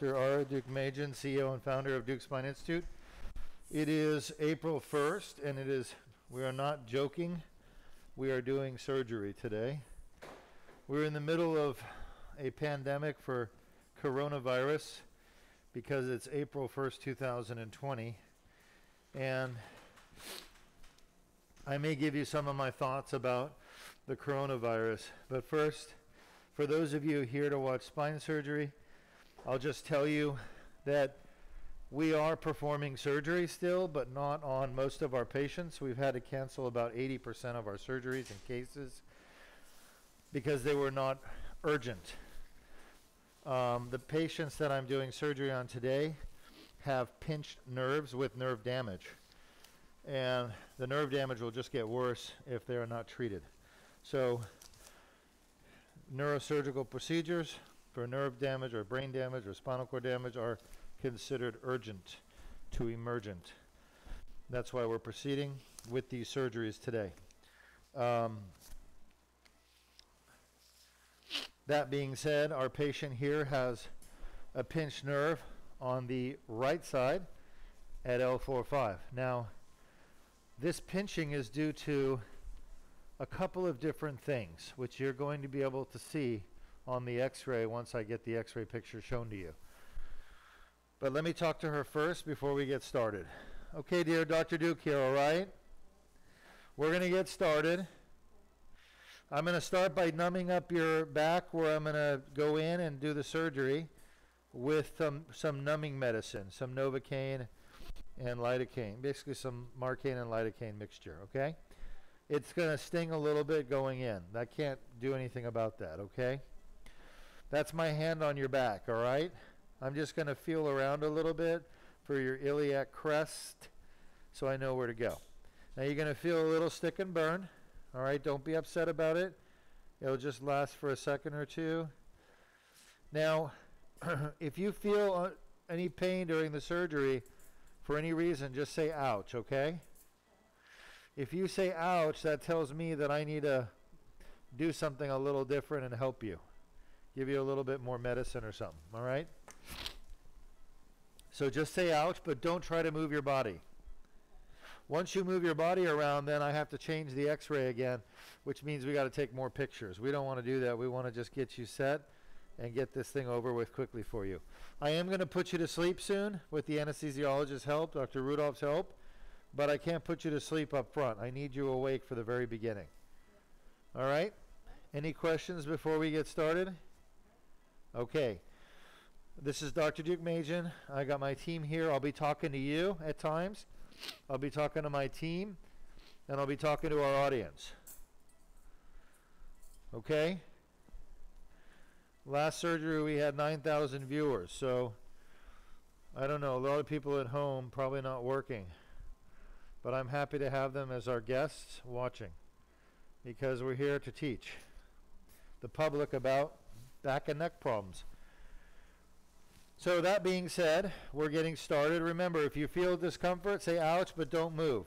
Dr. Ara Deukmedjian, CEO and founder of Deuk Spine Institute. It is April 1st, and it is, we are not joking, we are doing surgery today. We're in the middle of a pandemic for coronavirus because it's April 1st, 2020. And I may give you some of my thoughts about the coronavirus. But first, for those of you here to watch spine surgery, I'll just tell you that we are performing surgery still, but not on most of our patients. We've had to cancel about 80% of our surgeries and cases because they were not urgent. Um, the patients that I'm doing surgery on today have pinched nerves with nerve damage. And the nerve damage will just get worse if they are not treated. So, neurosurgical procedures for nerve damage or brain damage or spinal cord damage are considered urgent to emergent. That's why we're proceeding with these surgeries today. Um, that being said, our patient here has a pinched nerve on the right side at L45. Now, this pinching is due to a couple of different things, which you're going to be able to see on the x-ray once I get the x-ray picture shown to you. But let me talk to her first before we get started. Okay, dear Dr. Deuk here, all right? We're going to get started. I'm going to start by numbing up your back where I'm going to go in and do the surgery with um, some numbing medicine, some Novocaine and lidocaine, basically some Marcaine and lidocaine mixture, okay? It's going to sting a little bit going in. I can't do anything about that, okay? That's my hand on your back, all right? I'm just going to feel around a little bit for your iliac crest so I know where to go. Now you're going to feel a little stick and burn. All right, don't be upset about it. It'll just last for a second or two. Now, if you feel uh, any pain during the surgery for any reason, just say ouch, okay? If you say ouch, that tells me that I need to do something a little different and help you. Give you a little bit more medicine or something, all right? So just say ouch, but don't try to move your body. Once you move your body around, then I have to change the x-ray again, which means we got to take more pictures. We don't want to do that. We want to just get you set and get this thing over with quickly for you. I am going to put you to sleep soon with the anesthesiologist's help, Dr. Rudolph's help, but I can't put you to sleep up front. I need you awake for the very beginning. All right? Any questions before we get started? Okay. This is Dr. Deukmedjian. I got my team here. I'll be talking to you at times. I'll be talking to my team, and I'll be talking to our audience. Okay? Last surgery we had 9,000 viewers, so I don't know, a lot of people at home probably not working. But I'm happy to have them as our guests watching because we're here to teach the public about back and neck problems. So that being said, we're getting started. Remember, if you feel discomfort, say ouch, but don't move.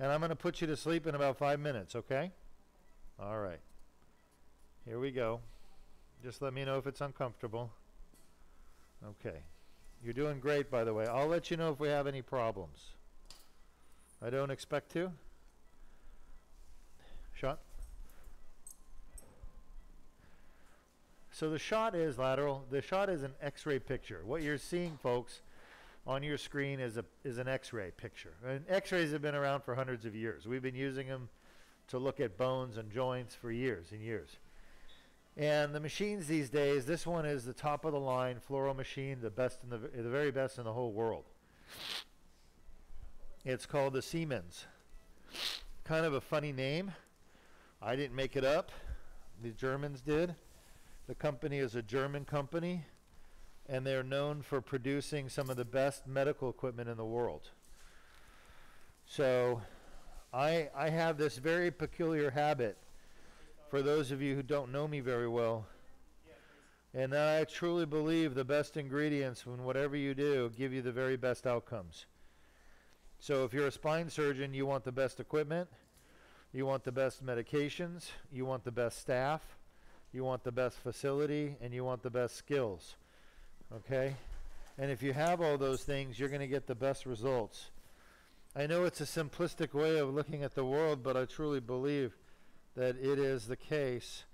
And I'm going to put you to sleep in about five minutes, okay? All right. Here we go. Just let me know if it's uncomfortable. Okay. You're doing great, by the way. I'll let you know if we have any problems. I don't expect to. Shot. So the shot is lateral. The shot is an X-ray picture. What you're seeing, folks, on your screen is a is an X-ray picture. And X-rays have been around for hundreds of years. We've been using them to look at bones and joints for years and years. And the machines these days, this one is the top of the line fluoro machine, the best in the the very best in the whole world. It's called the Siemens. Kind of a funny name. I didn't make it up. The Germans did. The company is a German company, and they're known for producing some of the best medical equipment in the world. So I, I have this very peculiar habit, for those of you who don't know me very well, and I truly believe the best ingredients in whatever you do give you the very best outcomes. So if you're a spine surgeon, you want the best equipment, you want the best medications, you want the best staff, you want the best facility, and you want the best skills. Okay? And if you have all those things, you're going to get the best results. I know it's a simplistic way of looking at the world, but I truly believe that it is the case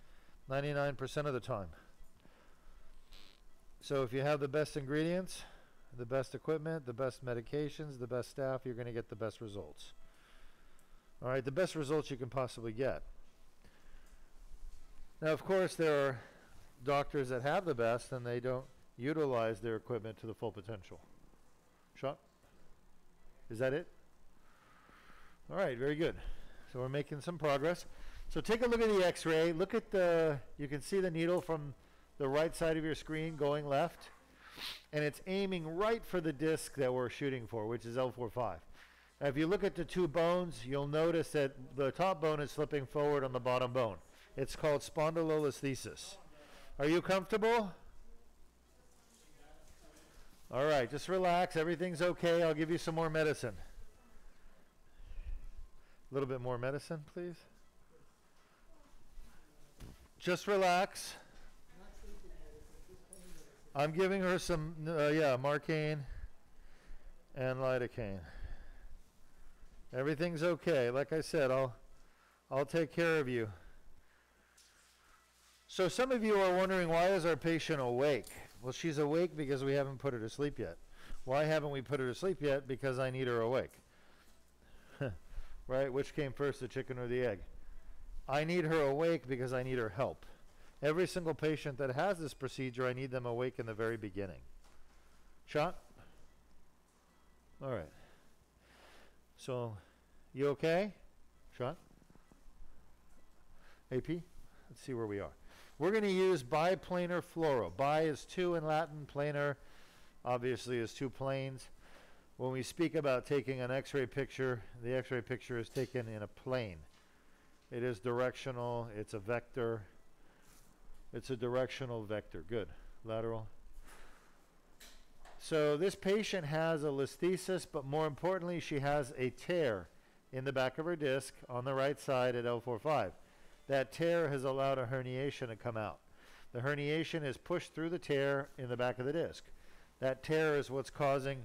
99% of the time. So if you have the best ingredients, the best equipment, the best medications, the best staff, you're going to get the best results. All right, the best results you can possibly get. Now, of course, there are doctors that have the best and they don't utilize their equipment to the full potential. Sean? Is that it? All right, very good. So we're making some progress. So take a look at the x-ray. Look at the, you can see the needle from the right side of your screen going left. And it's aiming right for the disc that we're shooting for, which is L45. Now if you look at the two bones, you'll notice that the top bone is slipping forward on the bottom bone. It's called spondylolisthesis. Are you comfortable? All right, just relax. Everything's okay. I'll give you some more medicine. A little bit more medicine, please. Just relax. I'm giving her some, uh, yeah, Marcaine and lidocaine. Everything's okay. Like I said, I'll, I'll take care of you. So some of you are wondering, why is our patient awake? Well, she's awake because we haven't put her to sleep yet. Why haven't we put her to sleep yet? Because I need her awake. right? Which came first, the chicken or the egg? I need her awake because I need her help. Every single patient that has this procedure, I need them awake in the very beginning. Shot? All right. So, you okay? Shot? AP? Let's see where we are. We're going to use biplanar fluoro. Bi is two in Latin, planar obviously is two planes. When we speak about taking an x-ray picture, the x-ray picture is taken in a plane. It is directional, it's a vector. It's a directional vector. Good. Lateral. So this patient has a listhesis, but more importantly, she has a tear in the back of her disc on the right side at L45. That tear has allowed a herniation to come out. The herniation is pushed through the tear in the back of the disc. That tear is what's causing,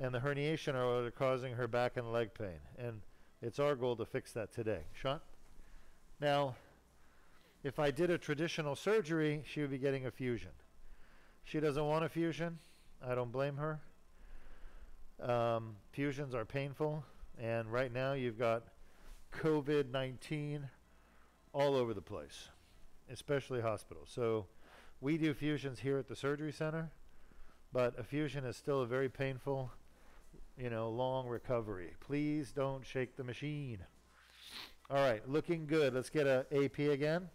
and the herniation are what are causing her back and leg pain. And it's our goal to fix that today. Sean? Now, if I did a traditional surgery, she would be getting a fusion. She doesn't want a fusion. I don't blame her. Um, fusions are painful, and right now you've got COVID 19 all over the place, especially hospitals. So we do fusions here at the surgery center, but a fusion is still a very painful, you know, long recovery. Please don't shake the machine. All right, looking good. Let's get a AP again.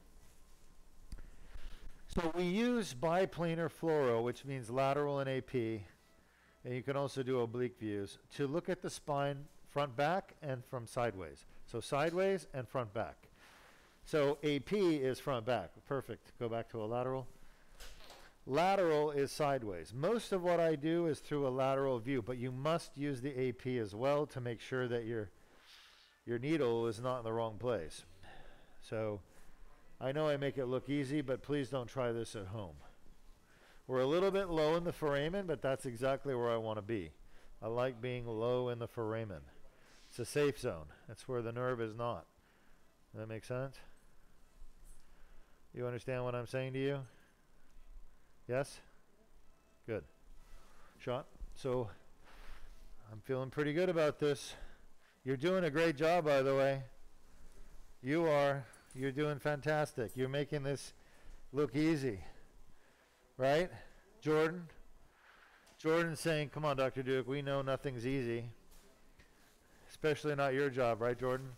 So we use biplanar fluoro, which means lateral and AP, and you can also do oblique views, to look at the spine front back and from sideways. So sideways and front back. So AP is front back. Perfect. Go back to a lateral. Lateral is sideways. Most of what I do is through a lateral view, but you must use the AP as well to make sure that your your needle is not in the wrong place. So I know I make it look easy, but please don't try this at home. We're a little bit low in the foramen, but that's exactly where I want to be. I like being low in the foramen. It's a safe zone. That's where the nerve is not. Does that make sense? You understand what I'm saying to you? Yes? Good. Shot. So I'm feeling pretty good about this. You're doing a great job, by the way. You are. You're doing fantastic. You're making this look easy. Right? Jordan? Jordan's saying, come on, Dr. Deuk, we know nothing's easy. Especially not your job, right, Jordan?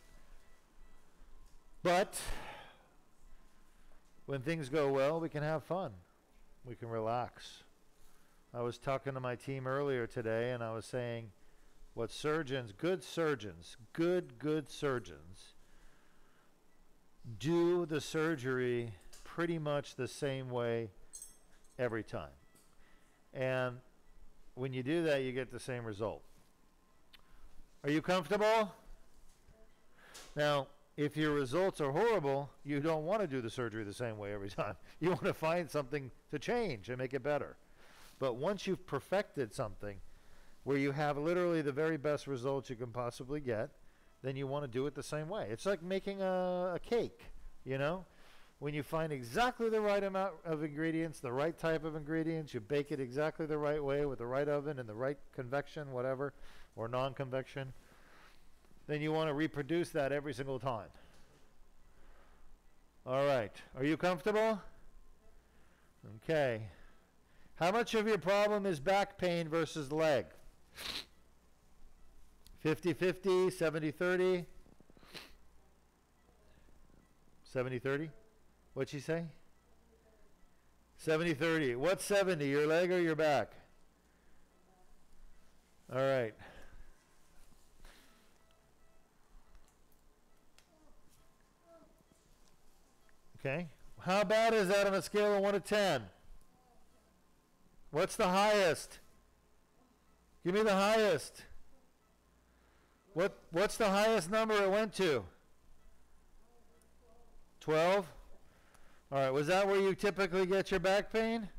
But when things go well, we can have fun. We can relax. I was talking to my team earlier today and I was saying what surgeons, good surgeons, good, good surgeons, do the surgery pretty much the same way every time. And when you do that, you get the same result. Are you comfortable? Now, if your results are horrible, you don't want to do the surgery the same way every time. You want to find something to change and make it better. But once you've perfected something where you have literally the very best results you can possibly get, then you want to do it the same way. It's like making a, a cake, you know? When you find exactly the right amount of ingredients, the right type of ingredients, you bake it exactly the right way with the right oven and the right convection, whatever, or non convection, then you want to reproduce that every single time. All right. Are you comfortable? Okay. How much of your problem is back pain versus leg? 50 50, 70 30? 70 30? What'd she say? 70 30. What's 70? Your leg or your back? All right. Okay. How bad is that on a scale of 1 to 10? What's the highest? Give me the highest. What what's the highest number it went to? 12? All right, was that where you typically get your back pain?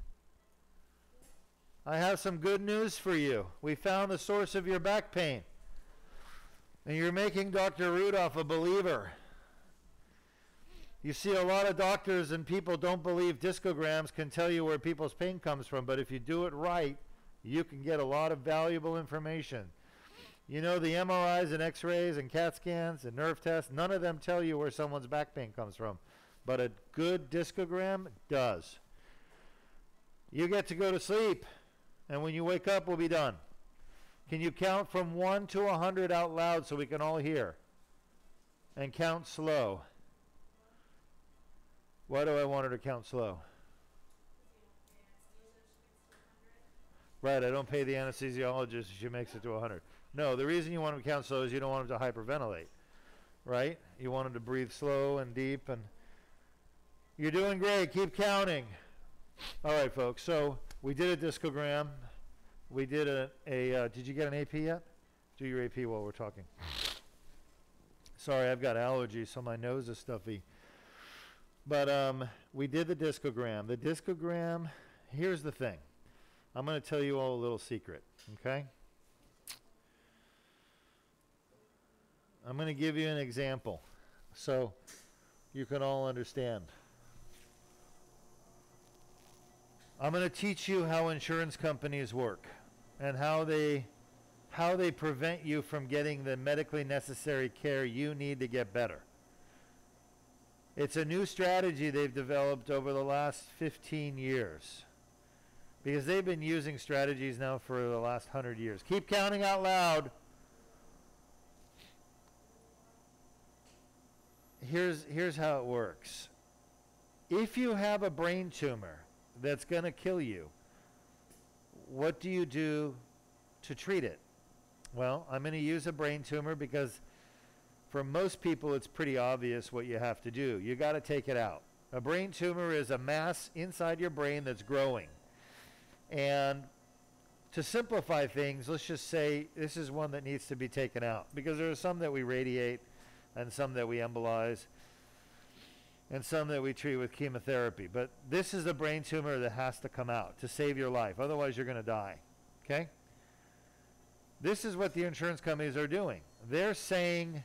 I have some good news for you. We found the source of your back pain. And you're making Dr. Rudolph a believer. You see, a lot of doctors and people don't believe discograms can tell you where people's pain comes from, but if you do it right, you can get a lot of valuable information. You know, the MRIs and x rays and CAT scans and nerve tests, none of them tell you where someone's back pain comes from, but a good discogram does. You get to go to sleep, and when you wake up, we'll be done. Can you count from 1 to a 100 out loud so we can all hear? And count slow. Why do I want her to count slow? Right, I don't pay the anesthesiologist if she makes it to 100. No, the reason you want them to count slow is you don't want them to hyperventilate. Right? You want them to breathe slow and deep and you're doing great. Keep counting. All right, folks. So we did a discogram. We did a, a uh, did you get an AP yet? Do your AP while we're talking. Sorry, I've got allergies, so my nose is stuffy. But um, we did the discogram. The discogram, here's the thing. I'm going to tell you all a little secret, okay? I'm going to give you an example so you can all understand. I'm going to teach you how insurance companies work and how they how they prevent you from getting the medically necessary care you need to get better. It's a new strategy they've developed over the last 15 years. Because they've been using strategies now for the last 100 years. Keep counting out loud. Here's, here's how it works. If you have a brain tumor that's going to kill you, what do you do to treat it? Well, I'm going to use a brain tumor because for most people, it's pretty obvious what you have to do. You got to take it out. A brain tumor is a mass inside your brain that's growing. And to simplify things, let's just say this is one that needs to be taken out because there are some that we radiate and some that we embolize and some that we treat with chemotherapy. But this is a brain tumor that has to come out to save your life. Otherwise, you're going to die. Okay? This is what the insurance companies are doing. They're saying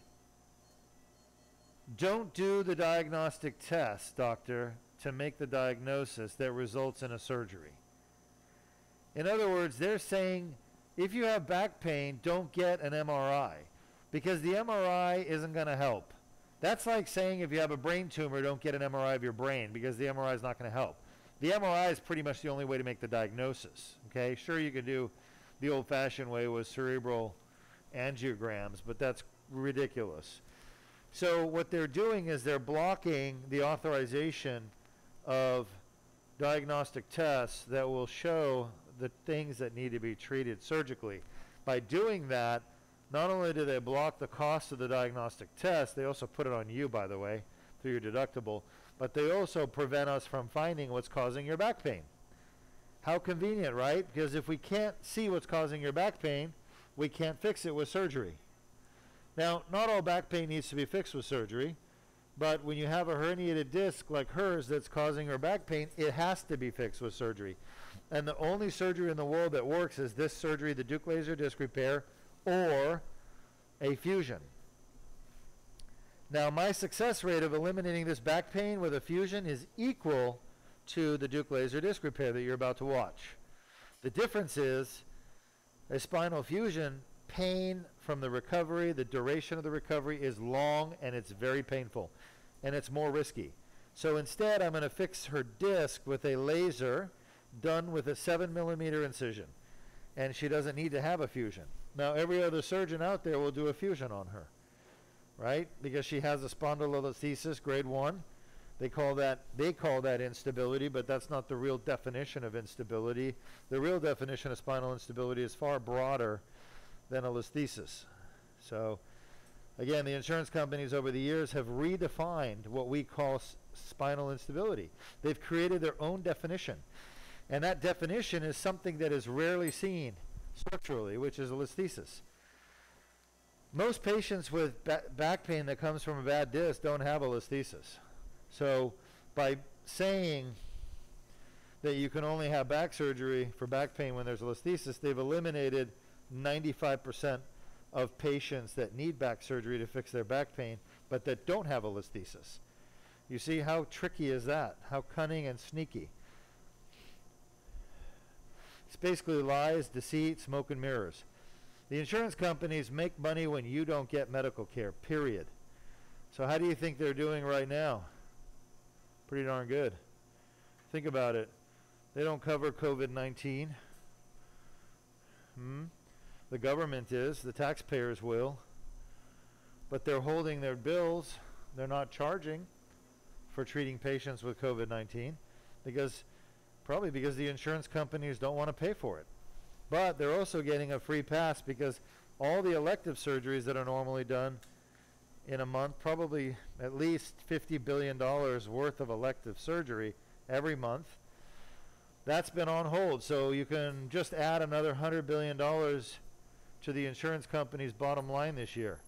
don't do the diagnostic test, doctor, to make the diagnosis that results in a surgery. In other words, they're saying if you have back pain, don't get an MRI because the MRI isn't going to help. That's like saying if you have a brain tumor, don't get an MRI of your brain because the MRI is not going to help. The MRI is pretty much the only way to make the diagnosis. Okay, sure you can do the old-fashioned way with cerebral angiograms, but that's ridiculous. So what they're doing is they're blocking the authorization of diagnostic tests that will show the things that need to be treated surgically. By doing that, not only do they block the cost of the diagnostic test, they also put it on you, by the way, through your deductible, but they also prevent us from finding what's causing your back pain. How convenient, right? Because if we can't see what's causing your back pain, we can't fix it with surgery. Now, not all back pain needs to be fixed with surgery, but when you have a herniated disc like hers that's causing her back pain, it has to be fixed with surgery. And the only surgery in the world that works is this surgery, the Deuk laser disc repair, or a fusion. Now, my success rate of eliminating this back pain with a fusion is equal to the Deuk laser disc repair that you're about to watch. The difference is a spinal fusion pain from the recovery, the duration of the recovery is long and it's very painful and it's more risky. So instead, I'm going to fix her disc with a laser done with a 7 millimeter incision. And she doesn't need to have a fusion. Now, every other surgeon out there will do a fusion on her, right? Because she has a spondylolisthesis grade 1. They call that they call that instability, but that's not the real definition of instability. The real definition of spinal instability is far broader than a listhesis. So again, the insurance companies over the years have redefined what we call spinal instability. They've created their own definition. And that definition is something that is rarely seen structurally, which is a listhesis. Most patients with ba back pain that comes from a bad disc don't have a listhesis. So by saying that you can only have back surgery for back pain when there's a listhesis, they've eliminated 95% of patients that need back surgery to fix their back pain, but that don't have a listhesis. You see how tricky is that? How cunning and sneaky. It's basically lies, deceit, smoke and mirrors. The insurance companies make money when you don't get medical care, period. So how do you think they're doing right now? Pretty darn good. Think about it. They don't cover COVID-19. Hmm? The government is, the taxpayers will. But they're holding their bills. They're not charging for treating patients with COVID-19 because probably because the insurance companies don't want to pay for it. But they're also getting a free pass because all the elective surgeries that are normally done in a month, probably at least $50 billion worth of elective surgery every month, that's been on hold. So you can just add another $100 billion to the insurance company's bottom line this year.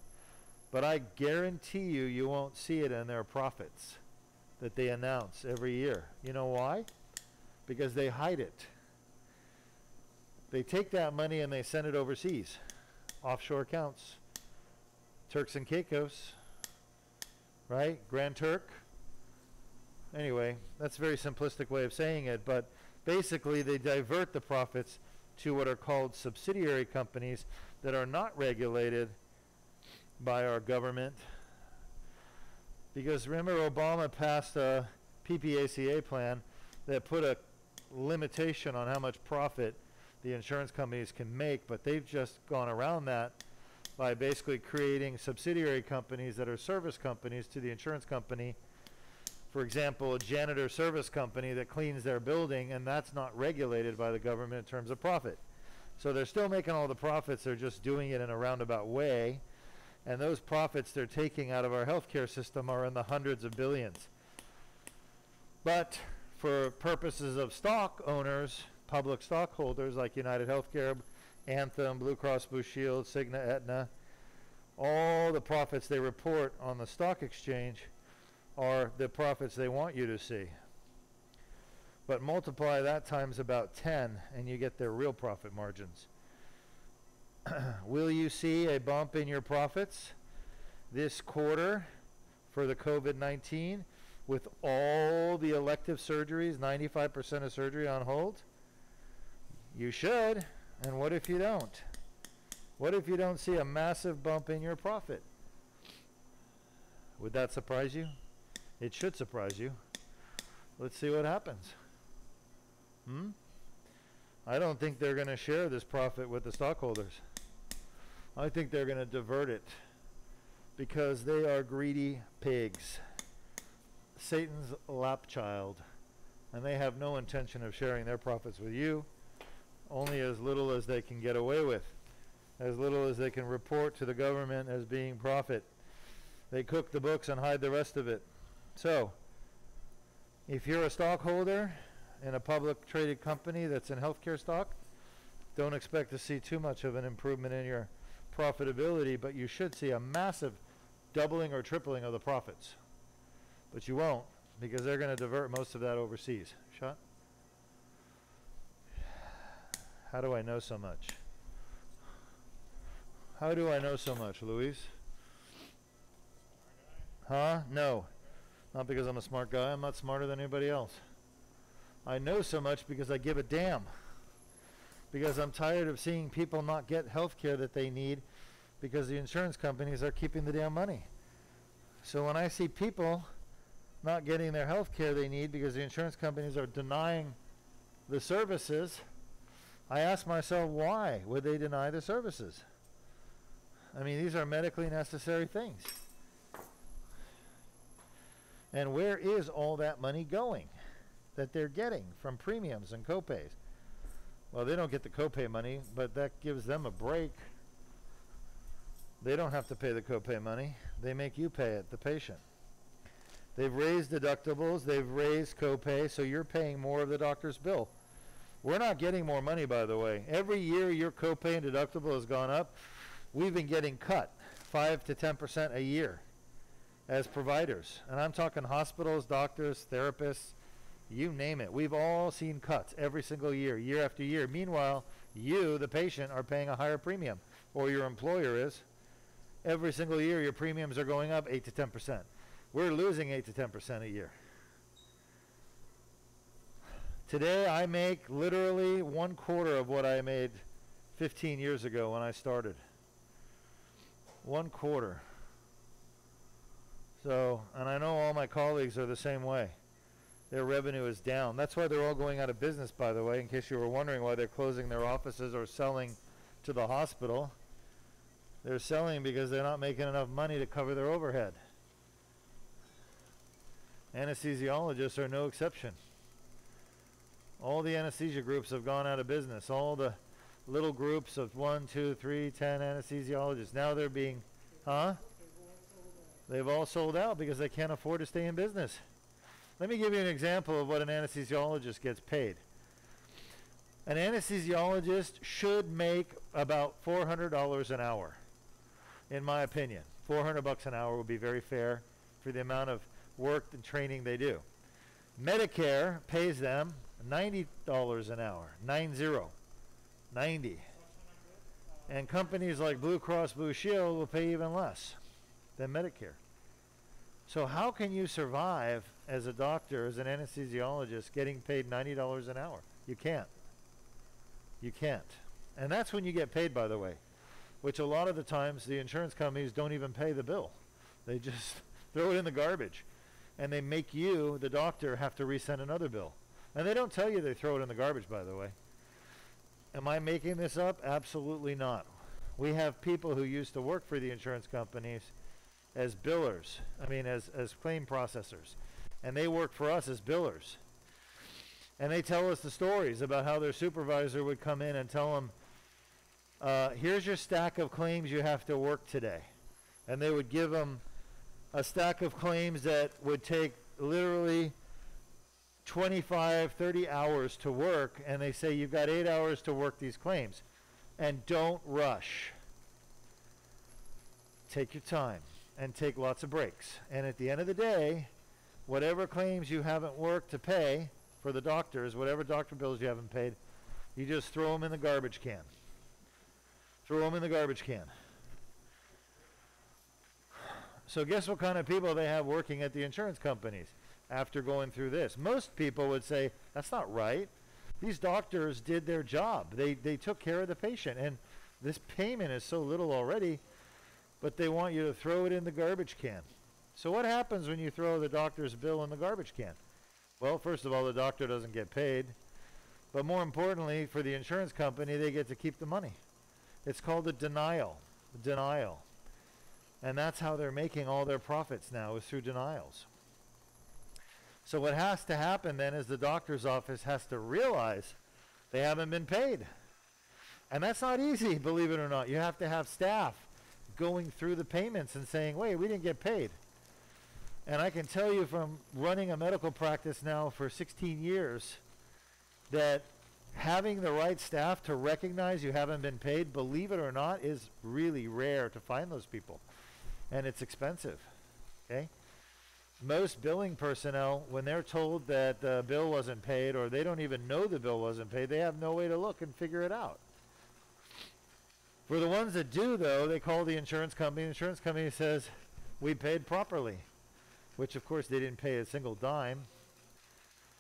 But I guarantee you, you won't see it in their profits that they announce every year. You know why? Because they hide it. They take that money and they send it overseas, offshore accounts. Turks and Caicos, right? Grand Turk. Anyway, that's a very simplistic way of saying it, but basically they divert the profits to what are called subsidiary companies that are not regulated by our government because remember, Obama passed a PPACA plan that put a limitation on how much profit the insurance companies can make, but they've just gone around that by basically creating subsidiary companies that are service companies to the insurance company. For example, a janitor service company that cleans their building, and that's not regulated by the government in terms of profit. So they're still making all the profits, they're just doing it in a roundabout way and those profits they're taking out of our healthcare system are in the hundreds of billions. But for purposes of stock owners, public stockholders like United Healthcare, Anthem, Blue Cross Blue Shield, Cigna, Aetna, all the profits they report on the stock exchange are the profits they want you to see. But multiply that times about 10 and you get their real profit margins. will you see a bump in your profits this quarter for the COVID-19 with all the elective surgeries, 95% of surgery on hold? You should. And what if you don't? What if you don't see a massive bump in your profit? Would that surprise you? It should surprise you. Let's see what happens. Hmm? I don't think they're going to share this profit with the stockholders. I think they're going to divert it because they are greedy pigs. Satan's lapchild. And they have no intention of sharing their profits with you, only as little as they can get away with, as little as they can report to the government as being profit. They cook the books and hide the rest of it. So, if you're a stockholder in a public traded company that's in healthcare stock, don't expect to see too much of an improvement in your profitability, but you should see a massive doubling or tripling of the profits. But you won't because they're going to divert most of that overseas. Shot? How do I know so much? How do I know so much, Luis? Huh? No. Not because I'm a smart guy. I'm not smarter than anybody else. I know so much because I give a damn. Because I'm tired of seeing people not get health care that they need because the insurance companies are keeping the damn money. So when I see people not getting their health care they need because the insurance companies are denying the services, I ask myself, why would they deny the services? I mean, these are medically necessary things. And where is all that money going that they're getting from premiums and copays? Well, they don't get the copay money, but that gives them a break. They don't have to pay the copay money. They make you pay it, the patient. They've raised deductibles, they've raised copay, so you're paying more of the doctor's bill. We're not getting more money, by the way. Every year your copay and deductible has gone up. We've been getting cut 5 to 10% a year as providers. And I'm talking hospitals, doctors, therapists, you name it. We've all seen cuts every single year, year after year. Meanwhile, you, the patient, are paying a higher premium, or your employer is. Every single year, your premiums are going up 8 to 10%. We're losing 8 to 10% a year. Today, I make literally one quarter of what I made 15 years ago when I started. One quarter. So, and I know all my colleagues are the same way. Their revenue is down. That's why they're all going out of business, by the way, in case you were wondering why they're closing their offices or selling to the hospital. They're selling because they're not making enough money to cover their overhead. Anesthesiologists are no exception. All the anesthesia groups have gone out of business. All the little groups of one, two, three, ten anesthesiologists. Now they're being, huh? They've all sold out because they can't afford to stay in business. Let me give you an example of what an anesthesiologist gets paid. An anesthesiologist should make about $400 an hour, in my opinion. 400 bucks an hour would be very fair for the amount of work and training they do. Medicare pays them $90 an hour, nine zero, 90. And companies like Blue Cross Blue Shield will pay even less than Medicare. So how can you survive as a doctor, as an anesthesiologist, getting paid $90 an hour? You can't. You can't. And that's when you get paid, by the way, which a lot of the times the insurance companies don't even pay the bill. They just throw it in the garbage. And they make you, the doctor, have to resend another bill. And they don't tell you they throw it in the garbage, by the way. Am I making this up? Absolutely not. We have people who used to work for the insurance companies as billers, I mean, as, as claim processors. And they work for us as billers. And they tell us the stories about how their supervisor would come in and tell them, uh, here's your stack of claims you have to work today. And they would give them a stack of claims that would take literally 25, 30 hours to work, and they say you've got eight hours to work these claims. And don't rush. Take your time and take lots of breaks. And at the end of the day, whatever claims you haven't worked to pay for the doctors, whatever doctor bills you haven't paid, you just throw them in the garbage can. Throw them in the garbage can. So guess what kind of people they have working at the insurance companies? after going through this. Most people would say, that's not right. These doctors did their job. They, they took care of the patient. And this payment is so little already, but they want you to throw it in the garbage can. So what happens when you throw the doctor's bill in the garbage can? Well, first of all, the doctor doesn't get paid. But more importantly, for the insurance company, they get to keep the money. It's called a denial. Denial. And that's how they're making all their profits now, is through denials. So what has to happen then is the doctor's office has to realize they haven't been paid. And that's not easy, believe it or not. You have to have staff going through the payments and saying, wait, we didn't get paid. And I can tell you from running a medical practice now for 16 years that having the right staff to recognize you haven't been paid, believe it or not, is really rare to find those people. And it's expensive. Okay? most billing personnel, when they're told that the bill wasn't paid or they don't even know the bill wasn't paid, they have no way to look and figure it out. For the ones that do, though, they call the insurance company. The insurance company says, we paid properly, which of course they didn't pay a single dime.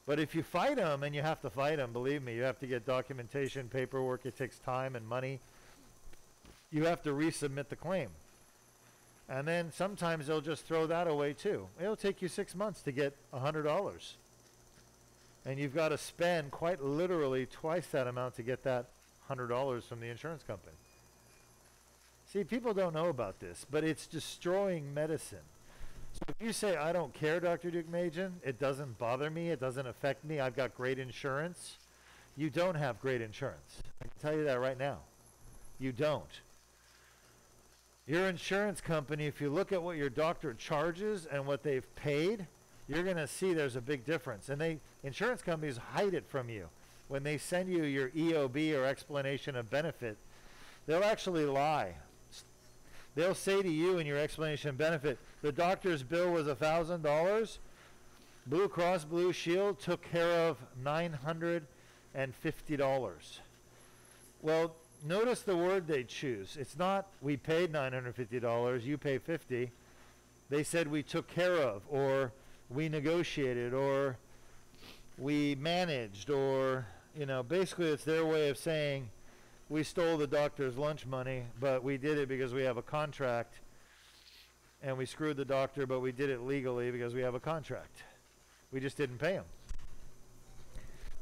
But if you fight them, and you have to fight them, believe me, you have to get documentation, paperwork, it takes time and money. You have to resubmit the claim. And then sometimes they'll just throw that away too. It'll take you six months to get a $100. And you've got to spend quite literally twice that amount to get that $100 from the insurance company. See, people don't know about this, but it's destroying medicine. So if you say, I don't care, Dr. Deukmedjian, it doesn't bother me, it doesn't affect me, I've got great insurance, you don't have great insurance. I can tell you that right now. You don't. Your insurance company, if you look at what your doctor charges and what they've paid, you're going to see there's a big difference. And they insurance companies hide it from you. When they send you your EOB or explanation of benefit, they'll actually lie. They'll say to you in your explanation of benefit, the doctor's bill was $1,000. Blue Cross Blue Shield took care of $950. Well, notice the word they choose. It's not we paid $950, you pay 50. They said we took care of or we negotiated or we managed or you know, basically it's their way of saying we stole the doctor's lunch money, but we did it because we have a contract and we screwed the doctor, but we did it legally because we have a contract. We just didn't pay him.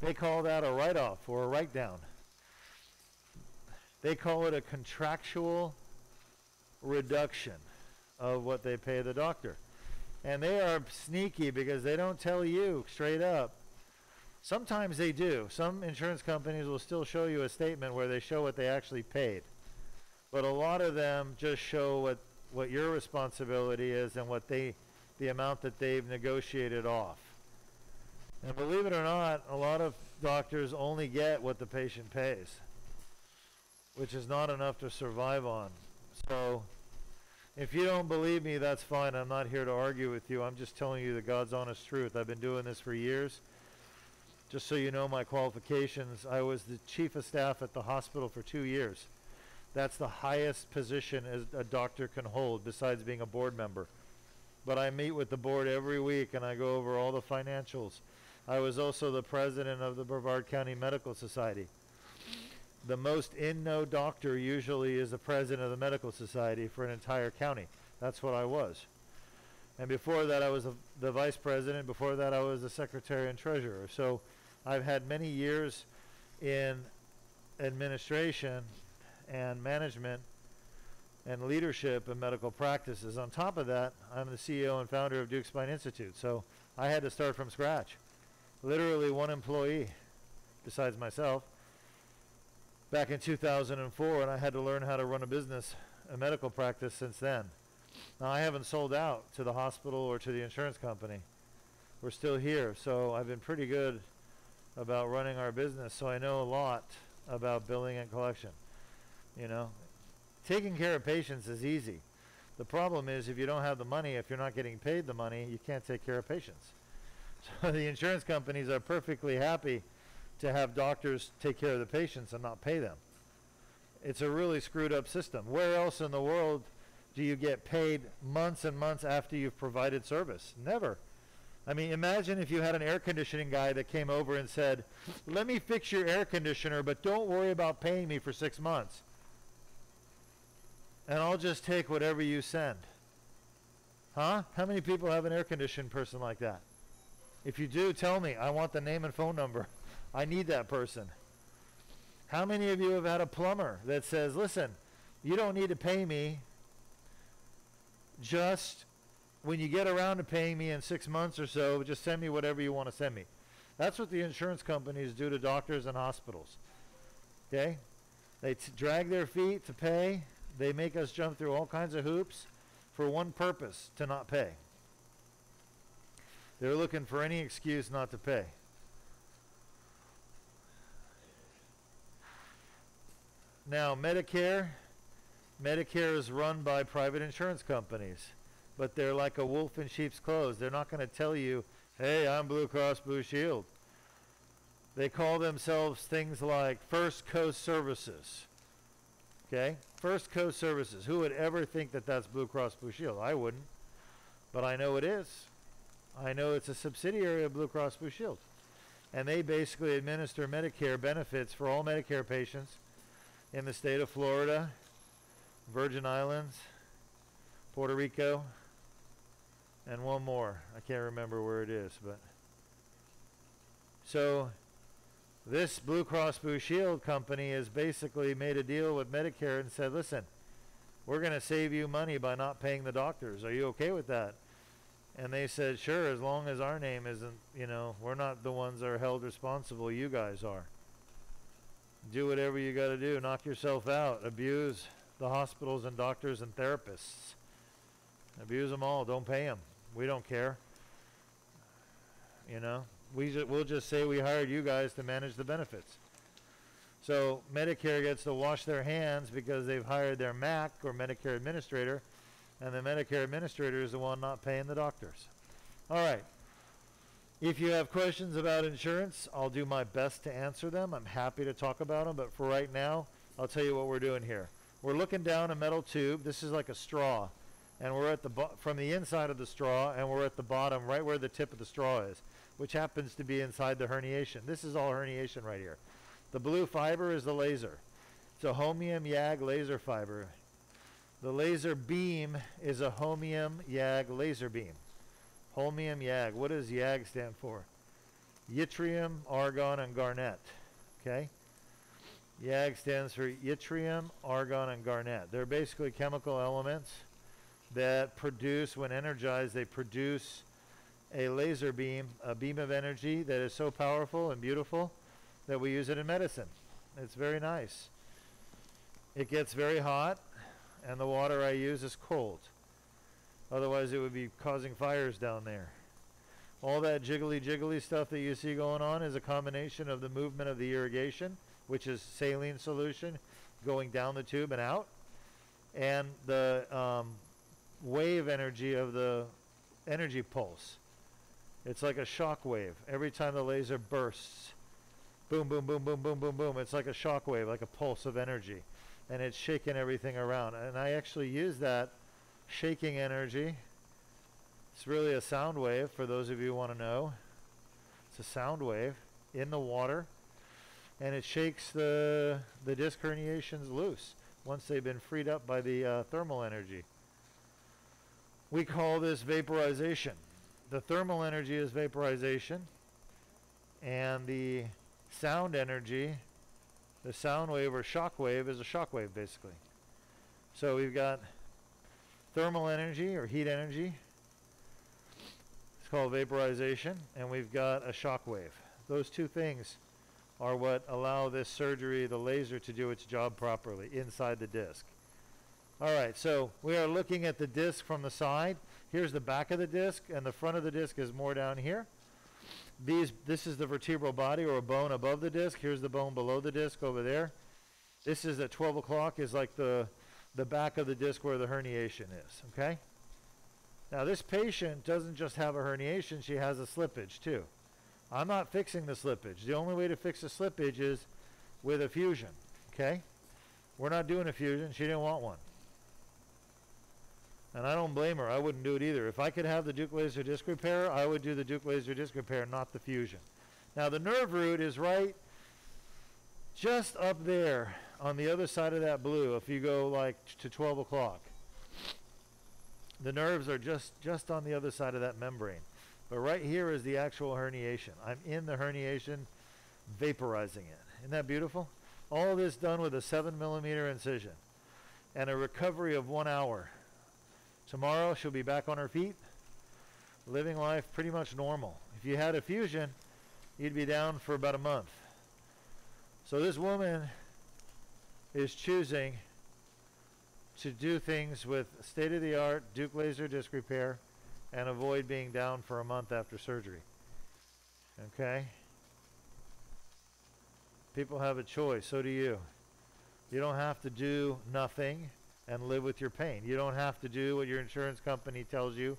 They call that a write-off or a write-down. They call it a contractual reduction of what they pay the doctor. And they are sneaky because they don't tell you straight up Sometimes they do. Some insurance companies will still show you a statement where they show what they actually paid. But a lot of them just show what, what your responsibility is and what they, the amount that they've negotiated off. And believe it or not, a lot of doctors only get what the patient pays, which is not enough to survive on. So if you don't believe me, that's fine. I'm not here to argue with you. I'm just telling you the God's honest truth. I've been doing this for years. Just so you know my qualifications, I was the chief of staff at the hospital for two years. That's the highest position as a doctor can hold besides being a board member. But I meet with the board every week and I go over all the financials. I was also the president of the Brevard County Medical Society. The most in-know doctor usually is the president of the medical society for an entire county. That's what I was. And before that, I was the vice president. Before that, I was the secretary and treasurer. So I've had many years in administration and management and leadership in medical practices. On top of that, I'm the CEO and founder of Deuk Spine Institute. So I had to start from scratch. Literally one employee besides myself back in 2004 and I had to learn how to run a business, a medical practice since then. Now I haven't sold out to the hospital or to the insurance company. We're still here. So I've been pretty good about running our business, so I know a lot about billing and collection. You know, taking care of patients is easy. The problem is if you don't have the money, if you're not getting paid the money, you can't take care of patients. So the insurance companies are perfectly happy to have doctors take care of the patients and not pay them. It's a really screwed up system. Where else in the world do you get paid months and months after you've provided service? Never. I mean, imagine if you had an air conditioning guy that came over and said, let me fix your air conditioner, but don't worry about paying me for six months. And I'll just take whatever you send. Huh? How many people have an air conditioned person like that? If you do, tell me. I want the name and phone number. I need that person. How many of you have had a plumber that says, listen, you don't need to pay me. Just when you get around to paying me in six months or so, just send me whatever you want to send me. That's what the insurance companies do to doctors and hospitals. Okay? They drag their feet to pay. They make us jump through all kinds of hoops for one purpose to not pay. They're looking for any excuse not to pay. Now, Medicare. Medicare is run by private insurance companies. But they're like a wolf in sheep's clothes. They're not going to tell you, hey, I'm Blue Cross Blue Shield. They call themselves things like First Coast Services. Okay? First Coast Services. Who would ever think that that's Blue Cross Blue Shield? I wouldn't. But I know it is. I know it's a subsidiary of Blue Cross Blue Shield. And they basically administer Medicare benefits for all Medicare patients in the state of Florida, Virgin Islands, Puerto Rico, and one more. I can't remember where it is, but so this Blue Cross Blue Shield company has basically made a deal with Medicare and said, "Listen, we're going to save you money by not paying the doctors. Are you okay with that?" And they said, "Sure, as long as our name isn't, you know, we're not the ones that are held responsible. You guys are. Do whatever you got to do. Knock yourself out. Abuse the hospitals and doctors and therapists. Abuse them all. Don't pay them. We don't care. You know, we ju- we'll just say we hired you guys to manage the benefits. So Medicare gets to wash their hands because they've hired their MAC or Medicare administrator, and the Medicare administrator is the one not paying the doctors. All right. If you have questions about insurance, I'll do my best to answer them. I'm happy to talk about them, but for right now, I'll tell you what we're doing here. We're looking down a metal tube. This is like a straw, and we're at the from the inside of the straw, and we're at the bottom, right where the tip of the straw is, which happens to be inside the herniation. This is all herniation right here. The blue fiber is the laser. It's a holmium YAG laser fiber. The laser beam is a holmium YAG laser beam. Holmium YAG. What does YAG stand for? Yttrium, argon, and garnet. Okay? YAG stands for yttrium, argon, and garnet. They're basically chemical elements that produce, when energized, they produce a laser beam, a beam of energy that is so powerful and beautiful that we use it in medicine. It's very nice. It gets very hot, and the water I use is cold. Otherwise, it would be causing fires down there. All that jiggly jiggly stuff that you see going on is a combination of the movement of the irrigation, which is saline solution going down the tube and out, and the um, wave energy of the energy pulse. It's like a shock wave. Every time the laser bursts, boom, boom, boom, boom, boom, boom, boom. It's like a shock wave, like a pulse of energy. And it's shaking everything around. And I actually use that shaking energy. It's really a sound wave for those of you who want to know. It's a sound wave in the water. And it shakes the, the disc herniations loose once they've been freed up by the uh, thermal energy. We call this vaporization. The thermal energy is vaporization, and the sound energy, the sound wave or shock wave, is a shock wave basically. So we've got thermal energy or heat energy. It's called vaporization, and we've got a shock wave. Those two things are what allow this surgery, the laser, to do its job properly inside the disc. All right, so we are looking at the disc from the side. Here's the back of the disc, and the front of the disc is more down here. These, this is the vertebral body or a bone above the disc. Here's the bone below the disc over there. This is at 12 o'clock is like the, the back of the disc where the herniation is, okay? Now this patient doesn't just have a herniation, she has a slippage too. I'm not fixing the slippage. The only way to fix the slippage is with a fusion, okay? We're not doing a fusion. She didn't want one. And I don't blame her. I wouldn't do it either. If I could have the Deuk laser disc repair, I would do the Deuk laser disc repair, not the fusion. Now the nerve root is right just up there on the other side of that blue if you go like to 12 o'clock. The nerves are just, just on the other side of that membrane. But right here is the actual herniation. I'm in the herniation, vaporizing it. Isn't that beautiful? All this done with a 7 millimeter incision and a recovery of one hour. Tomorrow she'll be back on her feet, living life pretty much normal. If you had a fusion, you'd be down for about a month. So this woman is choosing to do things with state-of-the-art Deuk laser disc repair and avoid being down for a month after surgery. Okay? People have a choice, so do you. You don't have to do nothing and live with your pain. You don't have to do what your insurance company tells you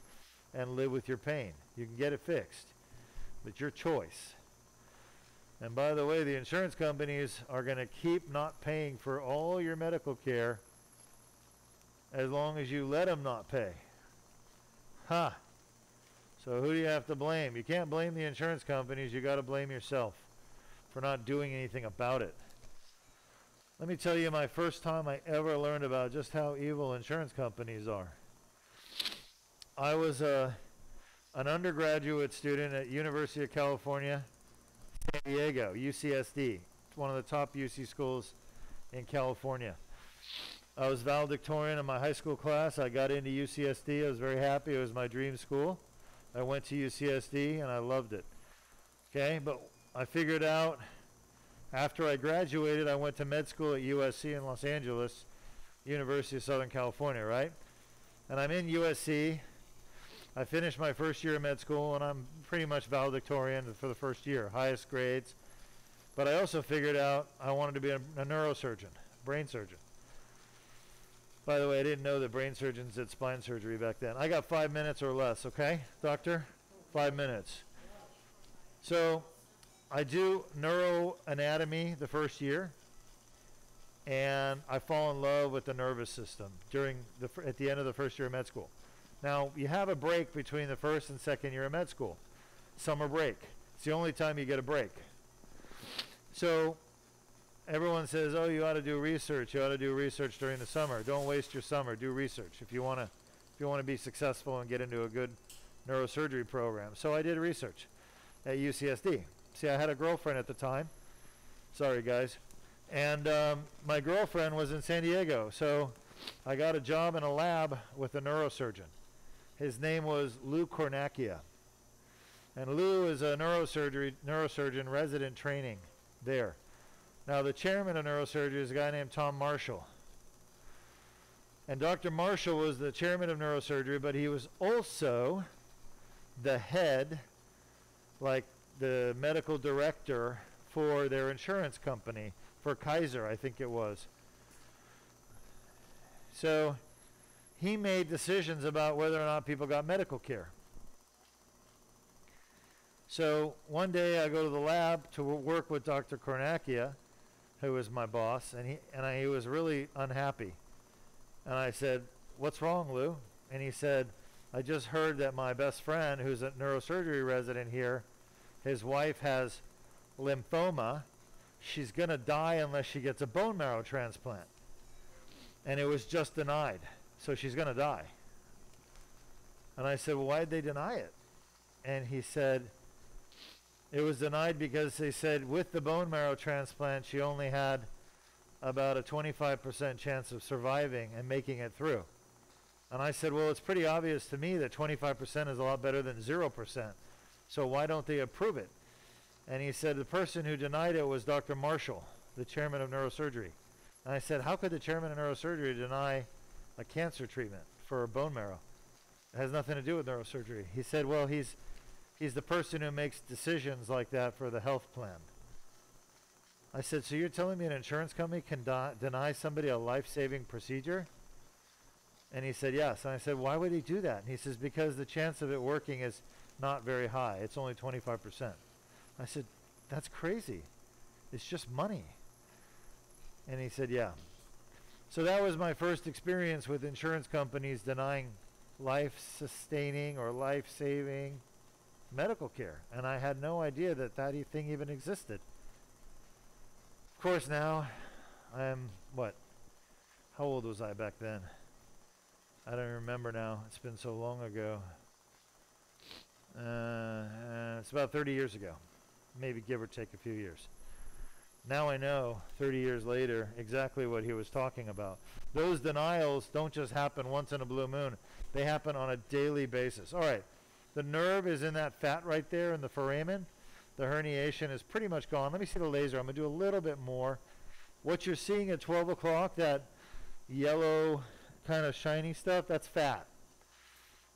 and live with your pain. You can get it fixed. But your choice. And by the way, the insurance companies are going to keep not paying for all your medical care as long as you let them not pay. Huh. So who do you have to blame? You can't blame the insurance companies. You got to blame yourself for not doing anything about it. Let me tell you my first time I ever learned about just how evil insurance companies are. I was a, uh, an undergraduate student at University of California, San Diego, UCSD. It's one of the top UC schools in California. I was valedictorian in my high school class. I got into UCSD. I was very happy. It was my dream school. I went to UCSD and I loved it. Okay, but I figured out after I graduated, I went to med school at USC in Los Angeles, University of Southern California, right? And I'm in USC. I finished my first year of med school, and I'm pretty much valedictorian for the first year, highest grades. But I also figured out I wanted to be a, a neurosurgeon, brain surgeon. By the way, I didn't know that brain surgeons did spine surgery back then. I got five minutes or less, okay, doctor? Five minutes. So I do neuroanatomy the first year, and I fall in love with the nervous system during the at the end of the first year of med school. Now you have a break between the first and second year of med school, summer break. It's the only time you get a break. So everyone says, "Oh, you ought to do research. You ought to do research during the summer. Don't waste your summer. Do research if you want to if you want to be successful and get into a good neurosurgery program." So I did research at UCSD. See, I had a girlfriend at the time. Sorry, guys. And um, my girlfriend was in San Diego, so I got a job in a lab with a neurosurgeon. His name was Lou Cornacchia. And Lou is a neurosurgery neurosurgeon resident training there. Now, the chairman of neurosurgery is a guy named Tom Marshall. And Dr. Marshall was the chairman of neurosurgery, but he was also the head, like the medical director for their insurance company, for Kaiser, I think it was. So he made decisions about whether or not people got medical care. So one day I go to the lab to work with Dr. Cornacchia, who was my boss, and he and I, he was really unhappy. And I said, "What's wrong, Lou?" And he said, "I just heard that my best friend, who's a neurosurgery resident here, his wife has lymphoma. She's going to die unless she gets a bone marrow transplant. And it was just denied. So she's going to die. And I said, well, why did they deny it? And he said, it was denied because they said with the bone marrow transplant, she only had about a 25% chance of surviving and making it through. And I said, well, it's pretty obvious to me that 25% is a lot better than 0%. So why don't they approve it? And he said the person who denied it was Dr. Marshall, the chairman of neurosurgery. And I said, how could the chairman of neurosurgery deny a cancer treatment for a bone marrow? It has nothing to do with neurosurgery. He said, well, he's, he's the person who makes decisions like that for the health plan. I said, so you're telling me an insurance company can deny somebody a life-saving procedure? And he said, yes. And I said, why would he do that? And he says, because the chance of it working is not very high. It's only 25%. I said, that's crazy. It's just money. And he said, yeah. So that was my first experience with insurance companies denying life-sustaining or life-saving medical care. And I had no idea that that thing even existed. Of course, now I'm, what? How old was I back then? I don't remember now. It's been so long ago. Uh, it's about 30 years ago, maybe give or take a few years. Now I know, 30 years later, exactly what he was talking about. Those denials don't just happen once in a blue moon. They happen on a daily basis. All right, the nerve is in that fat right there in the foramen. The herniation is pretty much gone. Let me see the laser. I'm going to do a little bit more. What you're seeing at 12 o'clock, that yellow kind of shiny stuff, that's fat.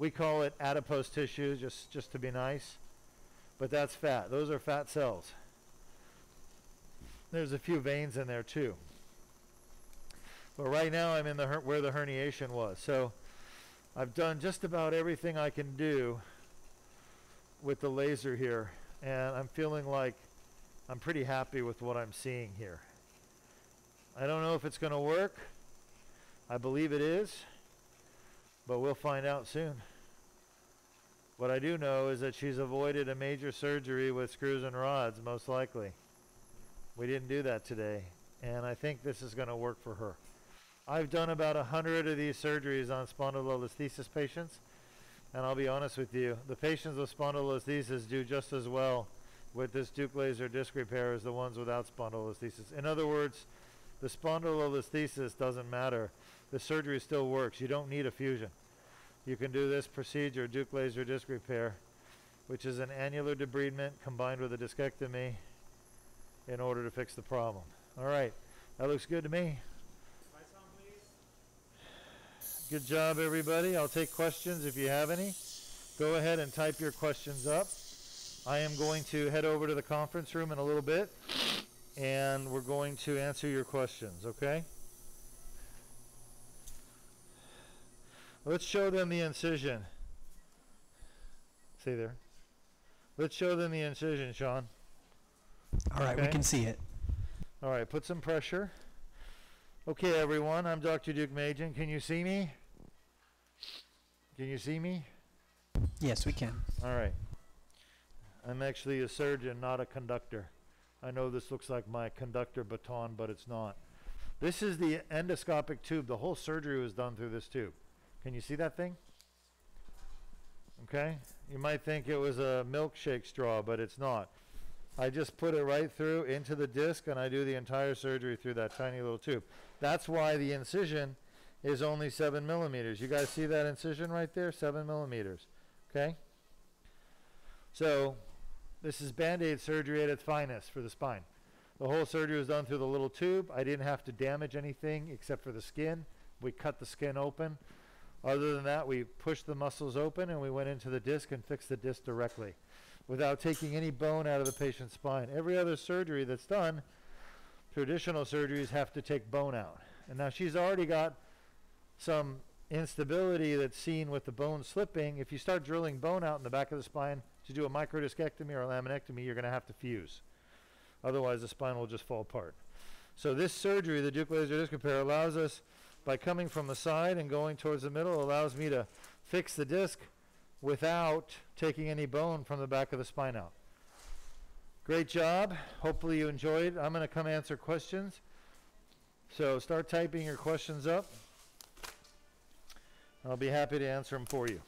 We call it adipose tissue, just, just to be nice. But that's fat. Those are fat cells. There's a few veins in there too. But right now I'm in the her- where the herniation was. So I've done just about everything I can do with the laser here. And I'm feeling like I'm pretty happy with what I'm seeing here. I don't know if it's going to work. I believe it is. But we'll find out soon. What I do know is that she's avoided a major surgery with screws and rods, most likely. We didn't do that today. And I think this is going to work for her. I've done about a hundred of these surgeries on spondylolisthesis patients. And I'll be honest with you, the patients with spondylolisthesis do just as well with this Deuk laser disc repair as the ones without spondylolisthesis. In other words, the spondylolisthesis doesn't matter. The surgery still works. You don't need a fusion. You can do this procedure, Deuk laser disc repair, which is an annular debridement combined with a discectomy in order to fix the problem. All right, that looks good to me. Good job, everybody. I'll take questions if you have any. Go ahead and type your questions up. I am going to head over to the conference room in a little bit, and we're going to answer your questions, okay? Let's show them the incision. See there. Let's show them the incision, Sean. All right, we can see it. All right, put some pressure. Okay, everyone, I'm Dr. Deukmedjian. Can you see me? Can you see me? Yes, we can. All right. I'm actually a surgeon, not a conductor. I know this looks like my conductor baton, but it's not. This is the endoscopic tube. The whole surgery was done through this tube. Can you see that thing? Okay? You might think it was a milkshake straw, but it's not. I just put it right through into the disc and I do the entire surgery through that tiny little tube. That's why the incision is only seven millimeters. You guys see that incision right there? Seven millimeters. Okay? So, this is band-aid surgery at its finest for the spine. The whole surgery was done through the little tube. I didn't have to damage anything except for the skin. We cut the skin open. Other than that, we pushed the muscles open and we went into the disc and fixed the disc directly without taking any bone out of the patient's spine. Every other surgery that's done, traditional surgeries have to take bone out. And now she's already got some instability that's seen with the bone slipping. If you start drilling bone out in the back of the spine to do a microdiscectomy or a laminectomy, you're going to have to fuse. Otherwise, the spine will just fall apart. So this surgery, the Deuk laser disc repair, allows us, by coming from the side and going towards the middle, allows me to fix the disc without taking any bone from the back of the spine out. Great job. Hopefully you enjoyed. I'm going to come answer questions. So start typing your questions up. I'll be happy to answer them for you.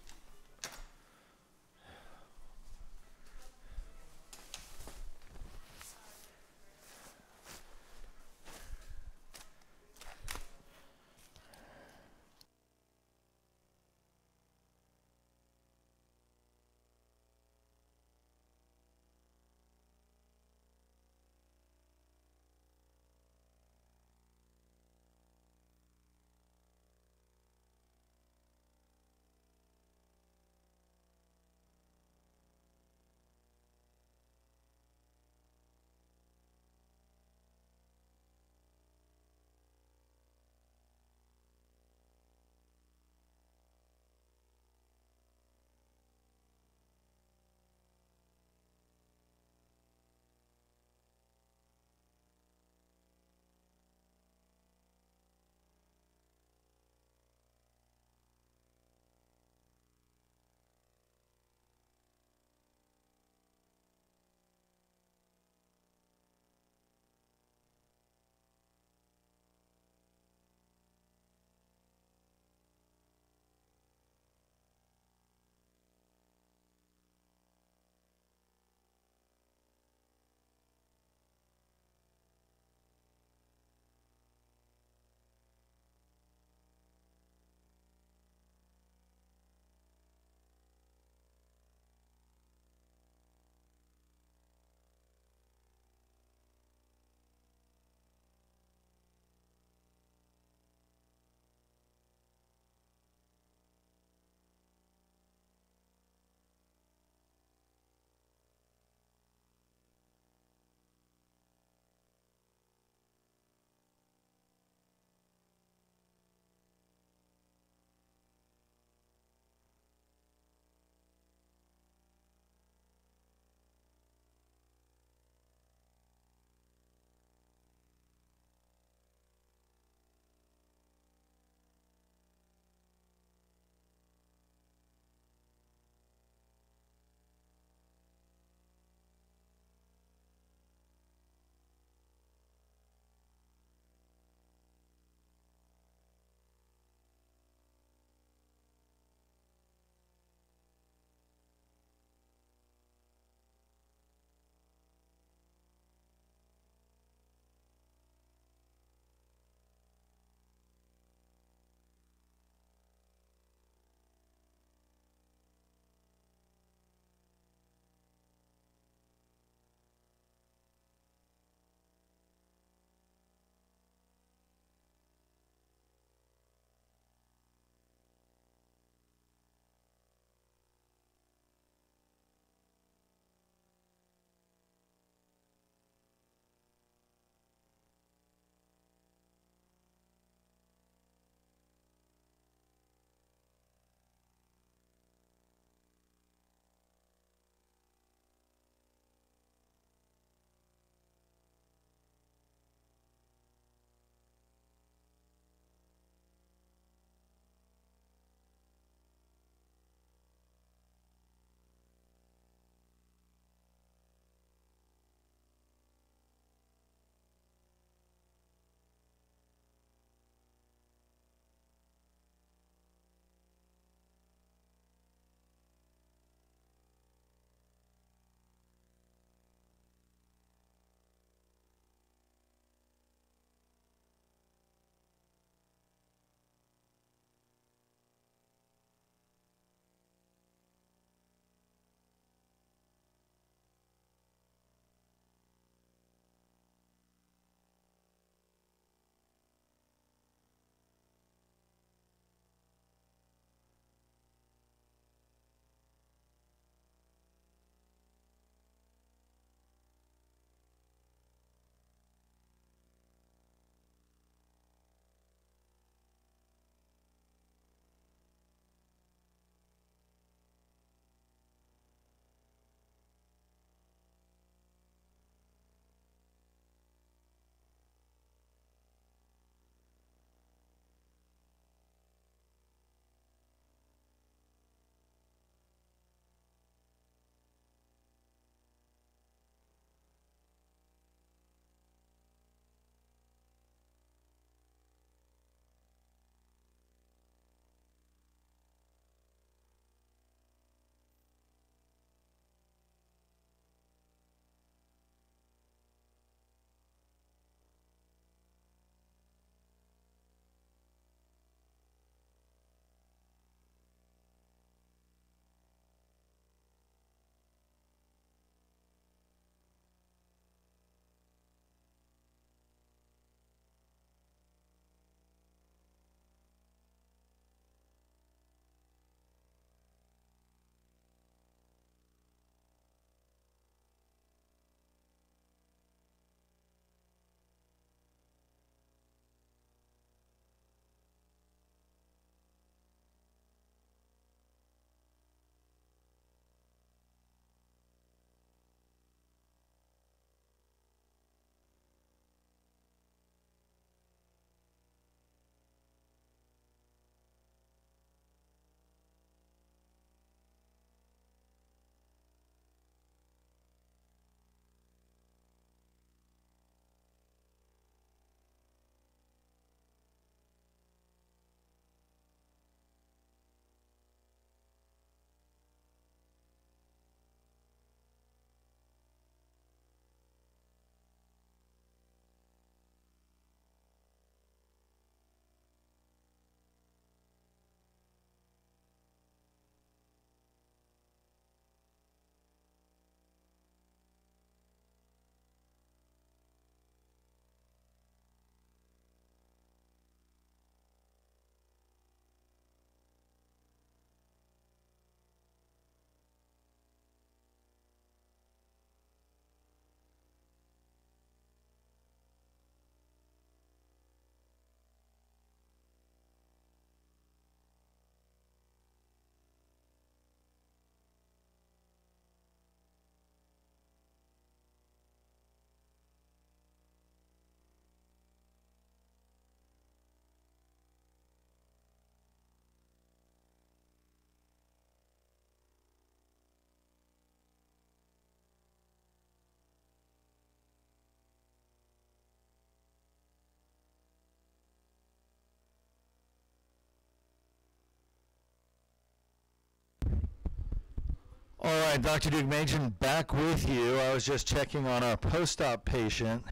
All right, Dr. Deukmedjian, back with you. I was just checking on our post-op patient.